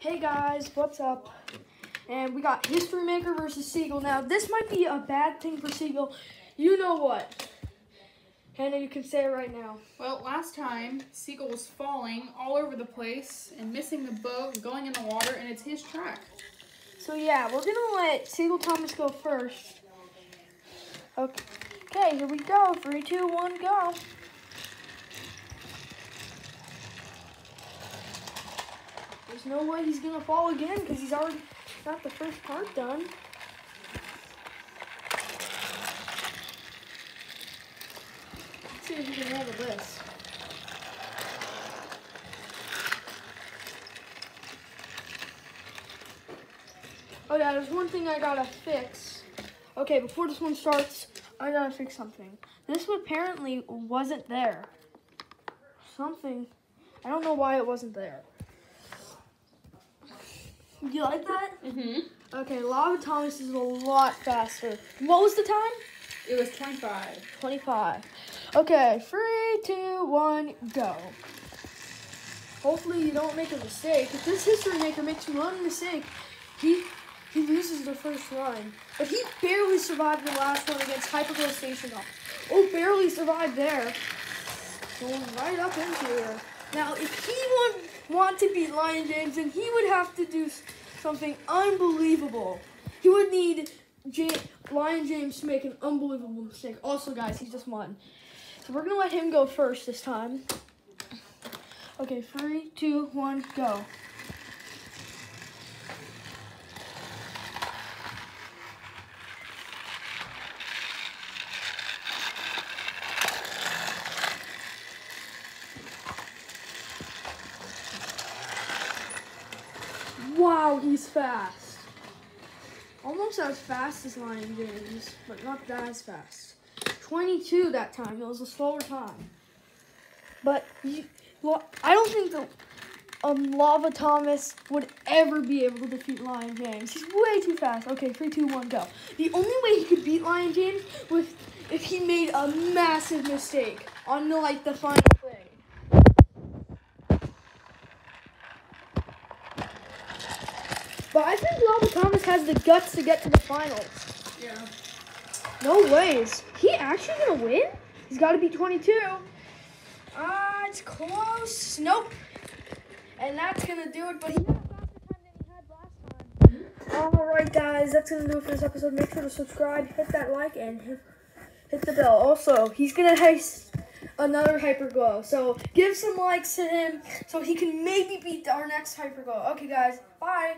Hey guys, what's up? And we got History Maker versus Seagull. Now, this might be a bad thing for Seagull. You know what? Hannah, you can say it right now. Well, last time, Seagull was falling all over the place and missing the boat going in the water, and it's his track. So yeah, we're gonna let Seagull Thomas go first. Okay, okay here we go. Three, two, one, go. There's no way he's gonna fall again because he's already got the first part done. Let's see if he can handle this. Oh yeah, there's one thing I gotta fix. Okay, before this one starts, I gotta fix something. This one apparently wasn't there. Something. I don't know why it wasn't there. You like that? Mm-hmm. Okay, Lava Thomas is a lot faster. What was the time? It was 25. 25. Okay, three, two, one, go. Hopefully you don't make a mistake. If this history maker makes one mistake, he he loses the first line. But he barely survived the last one against Hyper Glow Station. Oh, barely survived there. Going right up into here. Now, if he would want to beat Lion James, then he would have to do something unbelievable. He would need Lion James to make an unbelievable mistake. Also, guys, he's just won. So we're gonna let him go first this time. Okay, three, two, one, go. Wow, he's fast. Almost as fast as Lion James, but not that as fast. 22 that time. It was a slower time. But you, well, I don't think the um, Lava Thomas would ever be able to defeat Lion James. He's way too fast. Okay, three, two, one, go. The only way he could beat Lion James was if he made a massive mistake on the, like the final But I think Lava Thomas has the guts to get to the finals. Yeah. No ways. He actually gonna win? He's got to be 22. Ah, it's close. Nope. And that's gonna do it. But he had a faster time than he had last time. All right, guys, that's gonna do it for this episode. Make sure to subscribe, hit that like, and hit, hit the bell. Also, he's gonna haste another hyper glow. So give some likes to him so he can maybe beat our next hyper glow. Okay, guys. Bye.